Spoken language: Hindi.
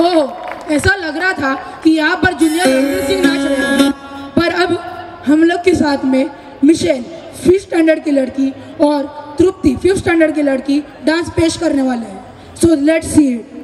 ओह ऐसा लग रहा था कि यहाँ पर जूनियर रणवीर सिंह नाच रहे हैं। पर अब हम लोग के साथ में मिशेल फिफ्थ स्टैंडर्ड की लड़की और तृप्ति फिफ्थ स्टैंडर्ड की लड़की डांस पेश करने वाले हैं। So let's see it